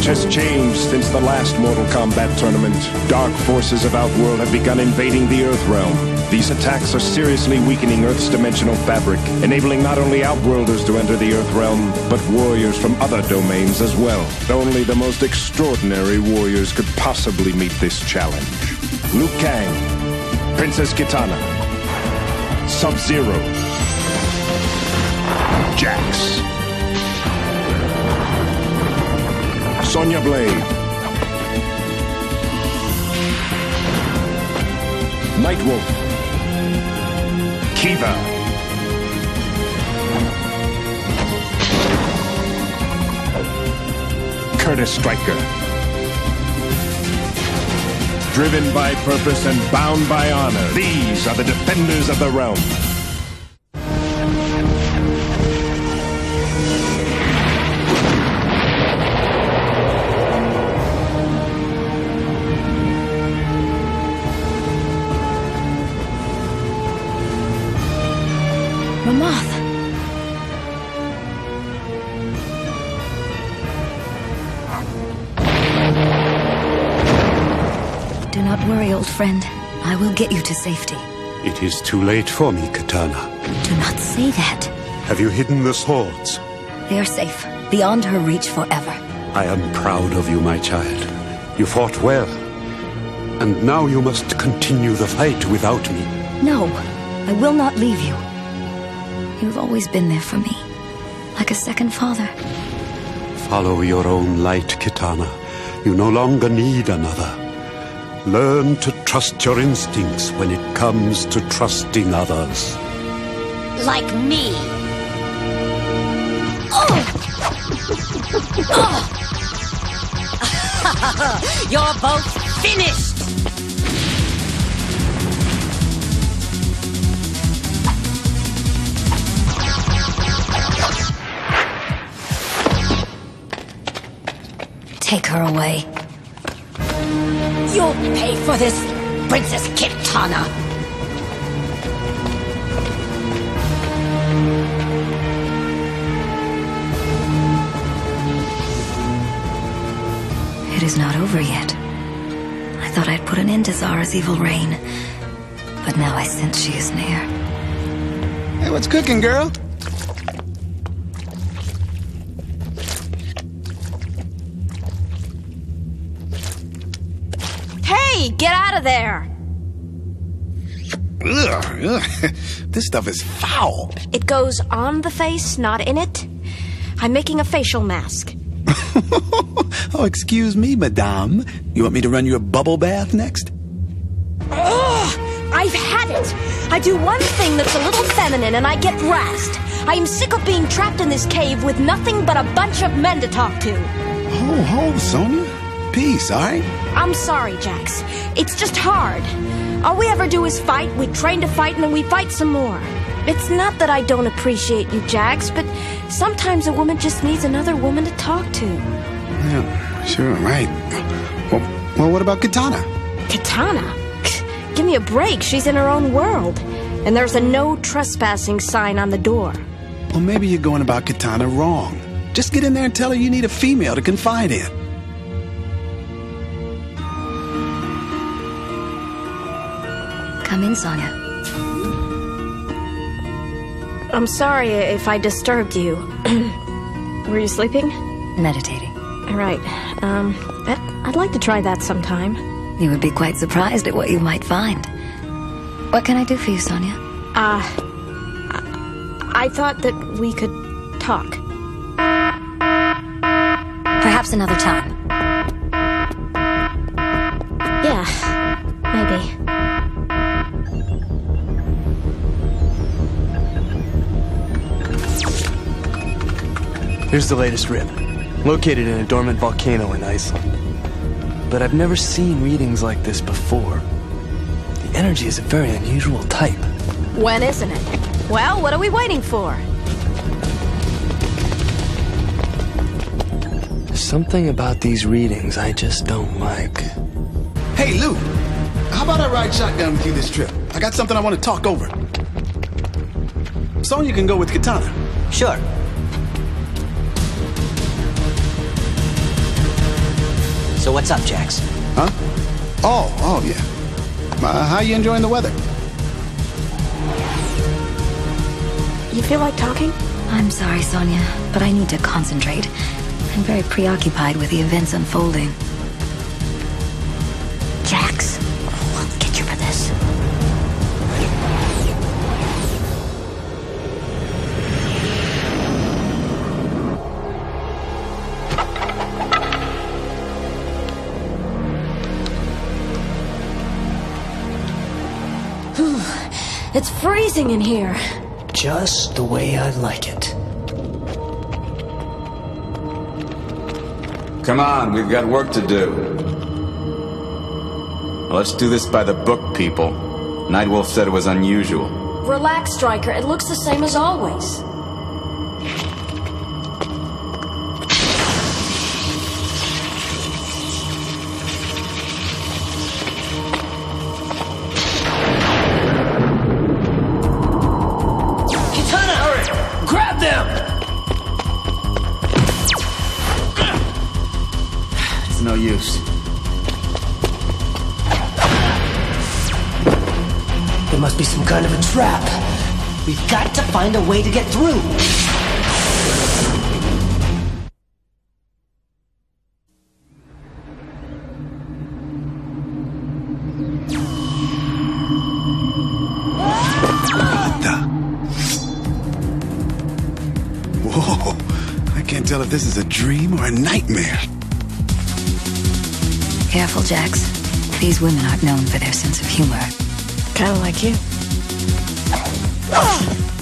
Much has changed since the last Mortal Kombat tournament. Dark forces of Outworld have begun invading the Earth realm. These attacks are seriously weakening Earth's dimensional fabric, enabling not only Outworlders to enter the Earth realm, but warriors from other domains as well. Only the most extraordinary warriors could possibly meet this challenge. Liu Kang, Princess Kitana, Sub-Zero, Jax, Sonya Blade, Nightwolf, Kiva, Kurtis Stryker. Driven by purpose and bound by honor, these are the defenders of the realm. Ramoth. Do not worry, old friend. I will get you to safety. It is too late for me, Kitana. Do not say that. Have you hidden the swords? They are safe, beyond her reach forever. I am proud of you, my child. You fought well. And now you must continue the fight without me. No, I will not leave you. You've always been there for me, like a second father. Follow your own light, Kitana. You no longer need another. Learn to trust your instincts when it comes to trusting others. Like me. Oh! Oh! You're both finished! Take her away. You'll pay for this, Princess Kitana! It is not over yet. I thought I'd put an end to Zara's evil reign. But now I sense she is near. Hey, what's cooking, girl? Get out of there! Ugh, ugh. This stuff is foul. It goes on the face, not in it. I'm making a facial mask. Oh, excuse me, madame. You want me to run you a bubble bath next? Ugh! I've had it! I do one thing that's a little feminine and I get brassed. I am sick of being trapped in this cave with nothing but a bunch of men to talk to. Ho, ho, Sonya. Peace, all right? I'm sorry, Jax. It's just hard. All we ever do is fight, we train to fight, and then we fight some more. It's not that I don't appreciate you, Jax, but sometimes a woman just needs another woman to talk to. Yeah, sure, right. Well, well what about Kitana? Kitana? Give me a break. She's in her own world. And there's a no trespassing sign on the door. Well, maybe you're going about Kitana wrong. Just get in there and tell her you need a female to confide in. Come in, Sonya. I'm sorry if I disturbed you. Were you sleeping? Meditating. Right. Um, I'd, I'd like to try that sometime. You would be quite surprised at what you might find. What can I do for you, Sonya? Uh, I thought that we could talk. Perhaps another time. Here's the latest rip. Located in a dormant volcano in Iceland. But I've never seen readings like this before. The energy is a very unusual type. When isn't it? Well, what are we waiting for? Something about these readings I just don't like. Hey, Liu. How about I ride shotgun with you this trip? I got something I want to talk over. Sonya can go with Kitana. Sure. So what's up, Jax? Huh? Oh, oh, yeah. Uh, how you enjoying the weather? You feel like talking? I'm sorry, Sonya, but I need to concentrate. I'm very preoccupied with the events unfolding. It's freezing in here. Just the way I like it. Come on, we've got work to do. Let's do this by the book, people. Nightwolf said it was unusual. Relax, Stryker. It looks the same as always. Them! It's no use. There must be some kind of a trap. We've got to find a way to get through. If this is a dream or a nightmare. Careful, Jax. These women aren't known for their sense of humor. Kinda like you.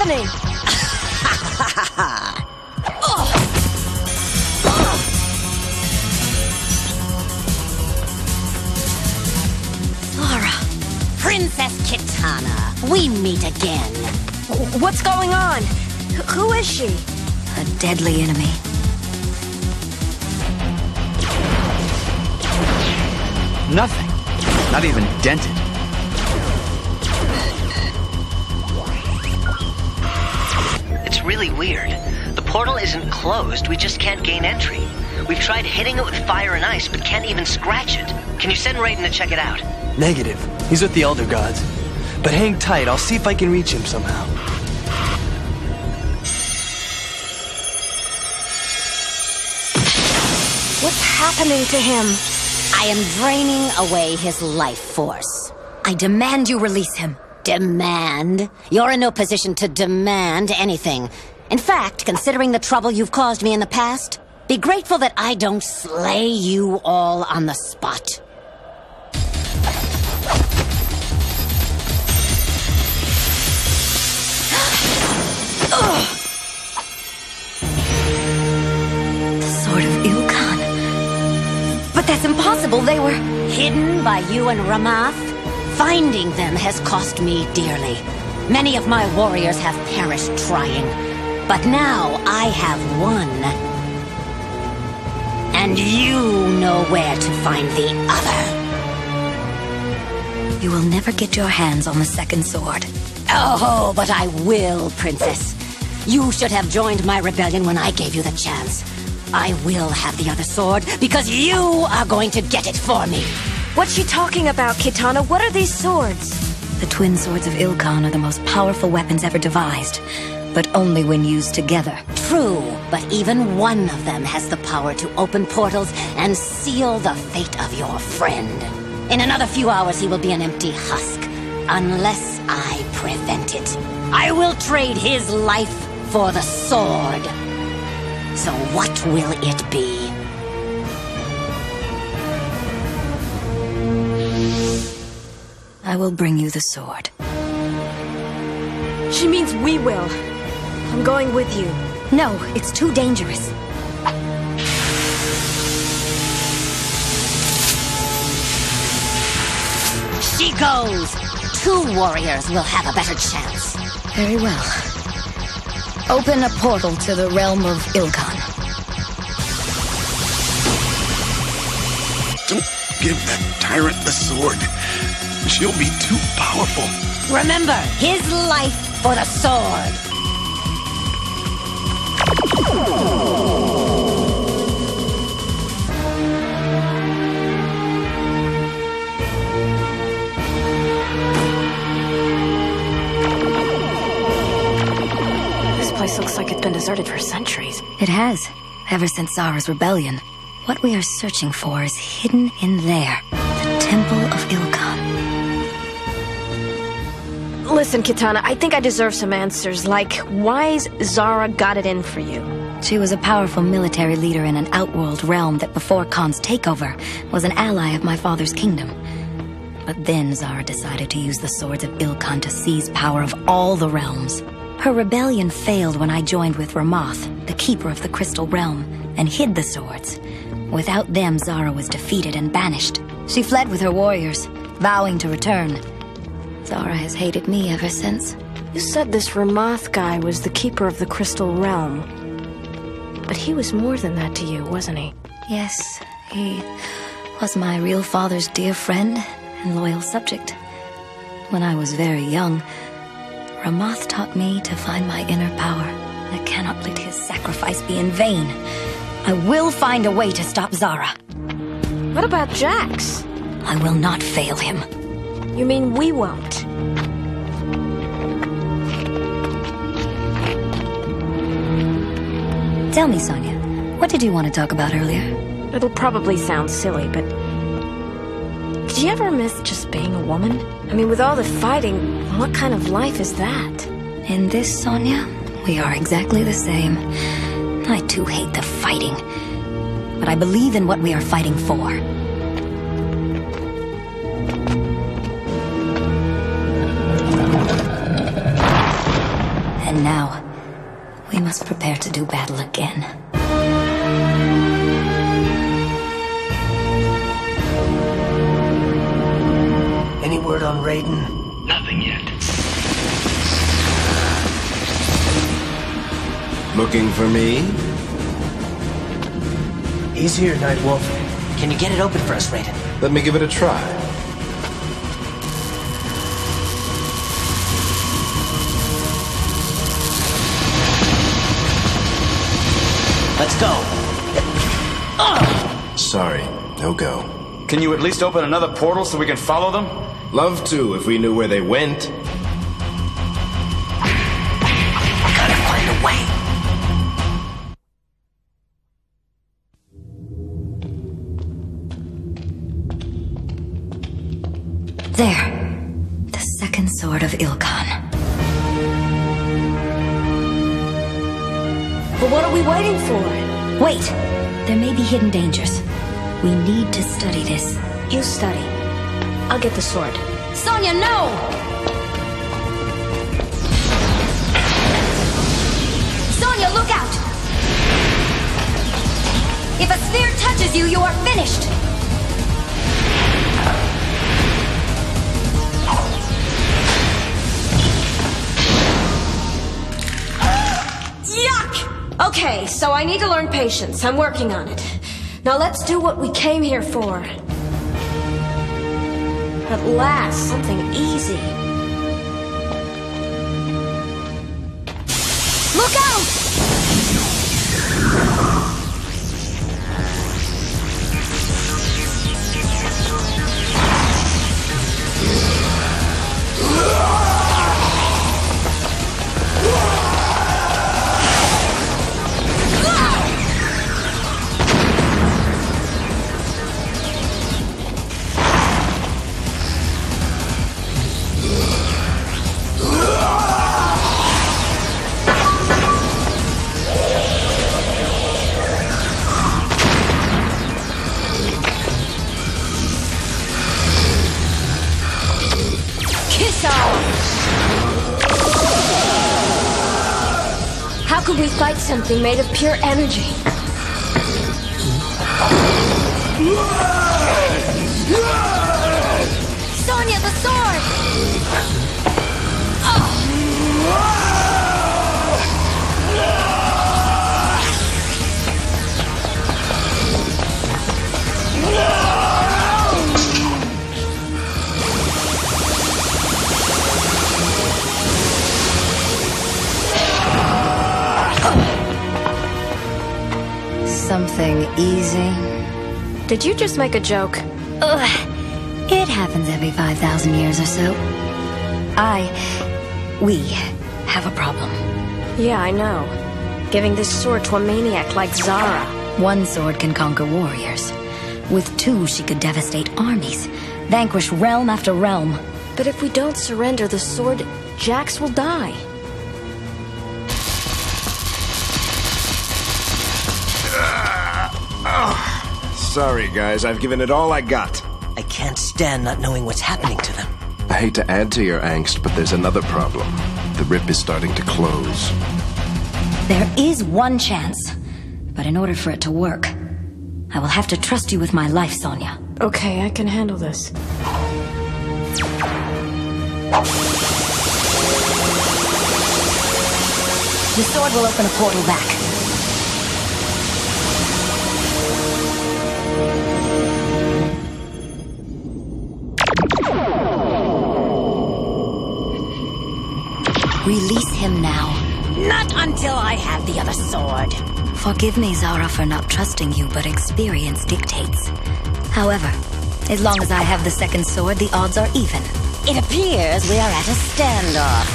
happening? Laura. Princess Kitana, we meet again. What's going on? Who is she? A deadly enemy. Nothing. Not even dented. Really weird. The portal isn't closed, we just can't gain entry. We've tried hitting it with fire and ice, but can't even scratch it. Can you send Raiden to check it out? Negative. He's with the Elder Gods. But hang tight, I'll see if I can reach him somehow. What's happening to him? I am draining away his life force. I demand you release him. Demand? You're in no position to demand anything. In fact, considering the trouble you've caused me in the past, be grateful that I don't slay you all on the spot. The sword of Ilkan. But that's impossible. They were. Hidden by you and Ramoth, finding them has cost me dearly. Many of my warriors have perished trying, but now I have won. And you know where to find the other. You will never get your hands on the second sword. Oh, but I will, Princess. You should have joined my rebellion when I gave you the chance. I will have the other sword because you are going to get it for me. What's she talking about, Kitana? What are these swords? The twin swords of Ilkan are the most powerful weapons ever devised, but only when used together. True, but even one of them has the power to open portals and seal the fate of your friend. In another few hours, he will be an empty husk, unless I prevent it. I will trade his life for the sword. So what will it be? I will bring you the sword. She means we will. I'm going with you. No, it's too dangerous. She goes! Two warriors will have a better chance. Very well. Open a portal to the realm of Ilkan. Don't give that tyrant the sword. She'll be too powerful. Remember, his life for the sword. This place looks like it's been deserted for centuries. It has, ever since Zara's rebellion. What we are searching for is hidden in there, the Temple of Ilkan. Listen, Kitana, I think I deserve some answers, like why's Zara got it in for you? She was a powerful military leader in an outworld realm that before Kahn's takeover was an ally of my father's kingdom. But then Zara decided to use the swords of Ilkan to seize power of all the realms. Her rebellion failed when I joined with Ramoth, the keeper of the Crystal Realm, and hid the swords. Without them, Zara was defeated and banished. She fled with her warriors, vowing to return. Zara has hated me ever since. You said this Ramoth guy was the keeper of the Crystal Realm. But he was more than that to you, wasn't he? Yes, he was my real father's dear friend and loyal subject. When I was very young, Ramoth taught me to find my inner power. I cannot let his sacrifice be in vain. I will find a way to stop Zara. What about Jax? I will not fail him. You mean we won't? Tell me, Sonya, what did you want to talk about earlier? It'll probably sound silly, but... Did you ever miss just being a woman? I mean, with all the fighting, what kind of life is that? In this, Sonya, we are exactly the same. I too hate the fighting. But I believe in what we are fighting for. Now, we must prepare to do battle again. Any word on Raiden? Nothing yet. Looking for me? He's here, Nightwolf. Can you get it open for us, Raiden? Let me give it a try. Let's go. Sorry, no go. Can you at least open another portal so we can follow them? Love to if we knew where they went. Gotta find a way. There. The second sword of Ilkan. But what are we waiting for? Wait! There may be hidden dangers. We need to study this. You study. I'll get the sword. Sonya, no! Sonya, look out! If a sphere touches you, you are finished! So I need to learn patience. I'm working on it. Now let's do what we came here for. At last, something easy. Could we fight something made of pure energy? Something easy. Did you just make a joke? Ugh. It happens every 5,000 years or so. I. We have a problem. Yeah, I know. Giving this sword to a maniac like Zara. One sword can conquer warriors. With two, she could devastate armies, vanquish realm after realm. But if we don't surrender the sword, Jax will die. Sorry, guys, I've given it all I got. I can't stand not knowing what's happening to them. I hate to add to your angst, but there's another problem. The rip is starting to close. There is one chance. But in order for it to work, I will have to trust you with my life, Sonya. Okay, I can handle this. The sword will open a portal back. Release him now. Not until I have the other sword. Forgive me, Zara, for not trusting you, but experience dictates. However, as long as I have the second sword, the odds are even. It appears we are at a standoff.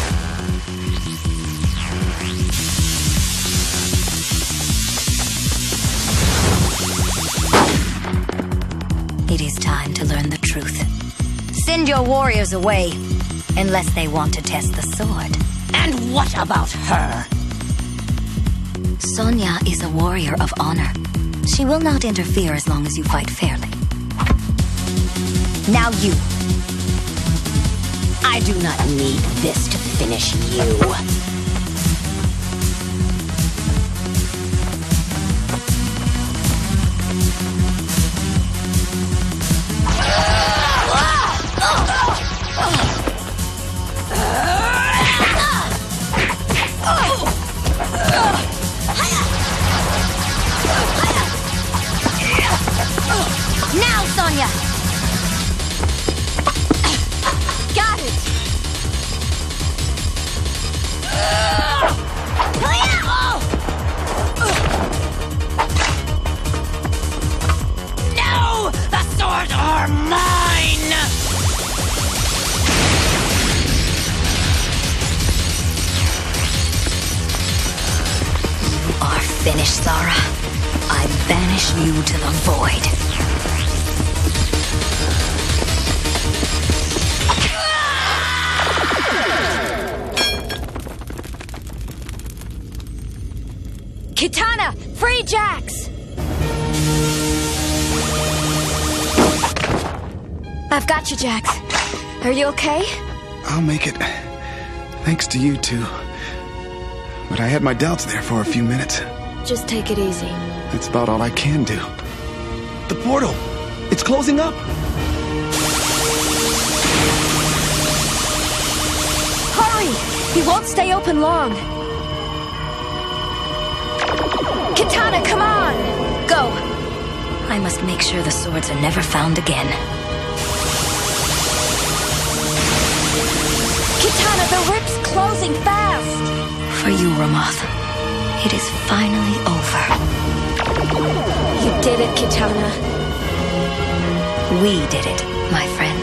It is time to learn the truth. Send your warriors away, unless they want to test the sword. And what about her? Sonya is a warrior of honor. She will not interfere as long as you fight fairly. Now you. I do not need this to finish you. The are mine! You are finished, Zara. I banish you to the void. Kitana, free Jax! I've got you, Jax. Are you okay? I'll make it. Thanks to you two. But I had my doubts there for a few minutes. Just take it easy. That's about all I can do. The portal! It's closing up! Hurry! He won't stay open long. Kitana, come on! Go! I must make sure the swords are never found again. Kitana, the rip's closing fast! For you, Ramoth, it is finally over. You did it, Kitana. We did it, my friend.